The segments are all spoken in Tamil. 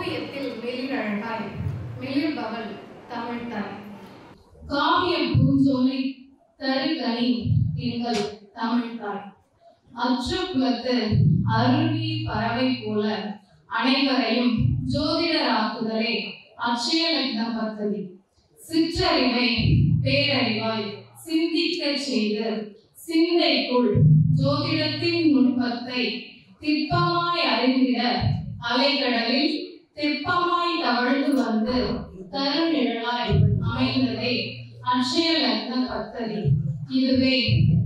பேரழகாய் தமிழ் தாய் காவியம் பூஞ்சோலை தருகனி எங்கள் தமிழ்தாய் அச்சுக்குலத்து அருவி பறவை போல அனைவரையும் ஜோதிடராக்குதலே அட்சய லக்னம் பദ്ധதி சிற்றறிவை பேரறிவாய் சிந்திக்க செய்து சிந்தைக்குள் ஜோதிடத்தின் நுட்பத்தை திட்பமாய் அறிந்திட அலைக்கடலில் சிற்பமாய் தவழ்ந்து வந்து தருநிழலாய் அமைந்ததே அட்சய லக்ன பத்ததி இதுவே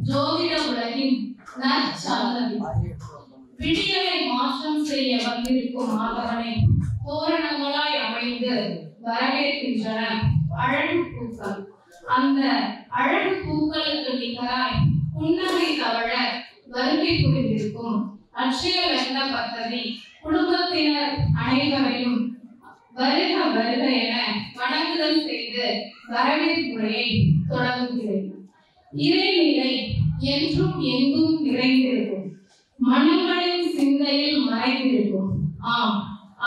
ஜோதிட உலகின் நற்சாதனை. விடியலை மாற்றம் செய்ய வந்திருக்கும் ஆதவனை தோரணங்களாய் அமைந்து வரவேற்கின்றன அழகு பூக்கள். அந்த அழகு பூக்களுக்கு நிகராய் புன்னகை தவழ வருகை புரிந்திருக்கும் அட்சய லக்ன பத்ததி குடும்பத்தினர் அனைவரையும் வருக வருக என வணங்குதல் செய்து வரவேற்புரையை தொடங்குகிறேன். இறைநிலை என்றும் எங்கும் நிறைந்திருக்கும். மனங்களின் சிந்தையில் மறைந்திருக்கும். ஆம்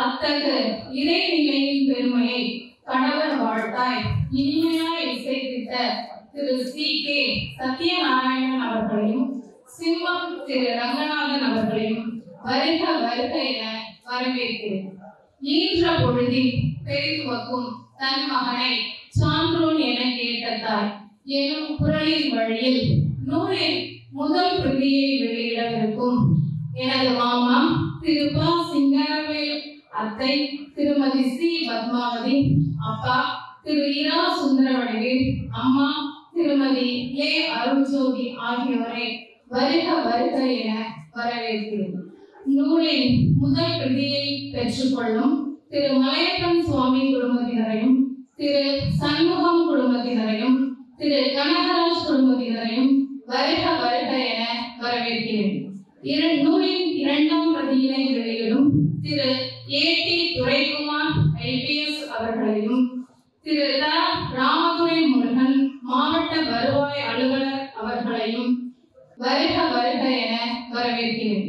அத்தகு இறைநிலையின் பெருமையை கணவர் வாழ்த்தாய். இனிமையாய் இசைத்திட்ட திரு சி கே சத்யநாராயணன் அவர்களையும் சிம்மம் திரு ரங்கநாதன் அவர்களையும் வருக வருக என வரவேற்கிறேன். ஈன்ற பொழுதில் பெரிதுவக்கும் தன் மகனை சான்றோன் என கேட்ட தாய் எனும் குரலின் வழியில் நூலின் முதல் பிரதியை வெளியிடவிருக்கும். எனது மாமா திரு ப சிங்கரவேல் அத்தை திருமதி சி. பத்மாவதி அப்பா திரு. இரா. சுந்தரவடிவேல் அம்மா திருமதி ஏ. அருள்ஜோதி ஆகியோரை வருக வருக என வரவேற்கிறோம் நூலின் முதல் பிரதியை பெற்றுக்கொள்ளும் திரு மலையப்பன் சுவாமி குடும்பத்தினரையும் திரு சண்முகம் குடும்பத்தினரையும் திரு கனகராஜ் குடும்பத்தினரையும் வருக வருக என வரவேற்கிறேன். இரு நூலின் இரண்டாம் பிரதியினை வெளியிடும் திரு ஏ டி துரைகுமார் ஐபிஎஸ் அவர்களையும் திரு த. ராமதுரை முருகன் மாவட்ட வருவாய் அலுவலர் அவர்களையும் வருக வருக என வரவேற்கிறேன்.